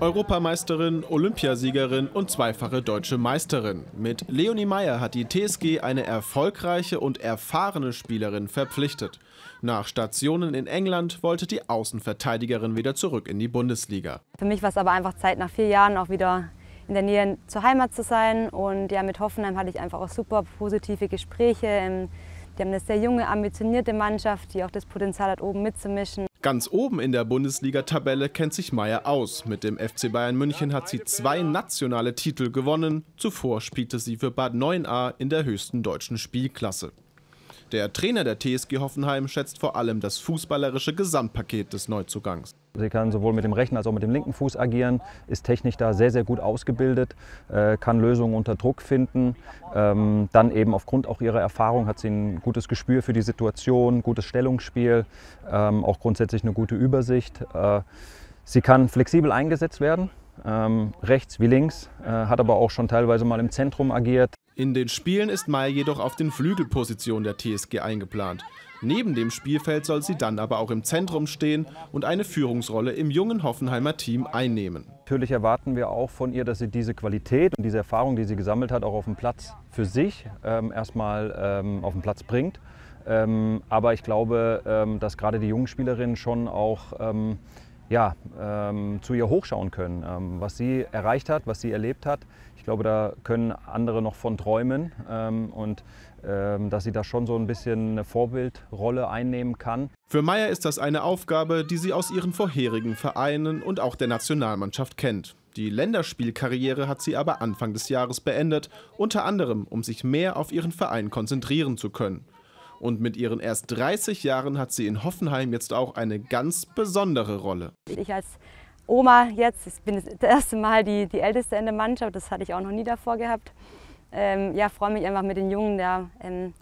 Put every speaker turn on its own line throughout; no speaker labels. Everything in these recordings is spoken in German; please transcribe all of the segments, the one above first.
Europameisterin, Olympiasiegerin und zweifache deutsche Meisterin. Mit Leonie Meyer hat die TSG eine erfolgreiche und erfahrene Spielerin verpflichtet. Nach Stationen in England wollte die Außenverteidigerin wieder zurück in die Bundesliga.
Für mich war es aber einfach Zeit, nach vier Jahren auch wieder in der Nähe zur Heimat zu sein. Und ja, mit Hoffenheim hatte ich einfach auch super positive Gespräche. Die haben eine sehr junge, ambitionierte Mannschaft, die auch das Potenzial hat, oben mitzumischen.
Ganz oben in der Bundesliga-Tabelle kennt sich Meier aus. Mit dem FC Bayern München hat sie zwei nationale Titel gewonnen. Zuvor spielte sie für Bad 9a in der höchsten deutschen Spielklasse. Der Trainer der TSG Hoffenheim schätzt vor allem das fußballerische Gesamtpaket des Neuzugangs.
Sie kann sowohl mit dem rechten als auch mit dem linken Fuß agieren, ist technisch da sehr, sehr gut ausgebildet, äh, kann Lösungen unter Druck finden. Ähm, dann eben aufgrund auch ihrer Erfahrung hat sie ein gutes Gespür für die Situation, gutes Stellungsspiel, ähm, auch grundsätzlich eine gute Übersicht. Äh, sie kann flexibel eingesetzt werden, ähm, rechts wie links, äh, hat aber auch schon teilweise mal im Zentrum agiert.
In den Spielen ist Mai jedoch auf den Flügelpositionen der TSG eingeplant. Neben dem Spielfeld soll sie dann aber auch im Zentrum stehen und eine Führungsrolle im jungen Hoffenheimer Team einnehmen.
Natürlich erwarten wir auch von ihr, dass sie diese Qualität und diese Erfahrung, die sie gesammelt hat, auch auf dem Platz für sich ähm, erstmal ähm, auf den Platz bringt. Ähm, aber ich glaube, ähm, dass gerade die jungen Spielerinnen schon auch ähm, ja, ähm, zu ihr hochschauen können, ähm, was sie erreicht hat, was sie erlebt hat. Ich glaube, da können andere noch von träumen ähm, und ähm, dass sie da schon so ein bisschen eine Vorbildrolle einnehmen kann.
Für Meier ist das eine Aufgabe, die sie aus ihren vorherigen Vereinen und auch der Nationalmannschaft kennt. Die Länderspielkarriere hat sie aber Anfang des Jahres beendet, unter anderem, um sich mehr auf ihren Verein konzentrieren zu können. Und mit ihren erst 30 Jahren hat sie in Hoffenheim jetzt auch eine ganz besondere Rolle.
Ich als Oma jetzt, ich bin das erste Mal die, die Älteste in der Mannschaft, das hatte ich auch noch nie davor gehabt. Ähm, ja, freue mich einfach mit den Jungen da, ähm,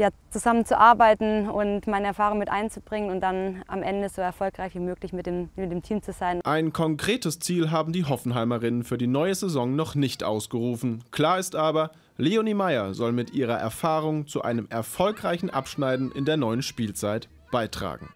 ja, zusammen zu arbeiten und meine Erfahrung mit einzubringen und dann am Ende so erfolgreich wie möglich mit dem, mit dem Team zu sein.
Ein konkretes Ziel haben die Hoffenheimerinnen für die neue Saison noch nicht ausgerufen. Klar ist aber, Leonie Meyer soll mit ihrer Erfahrung zu einem erfolgreichen Abschneiden in der neuen Spielzeit beitragen.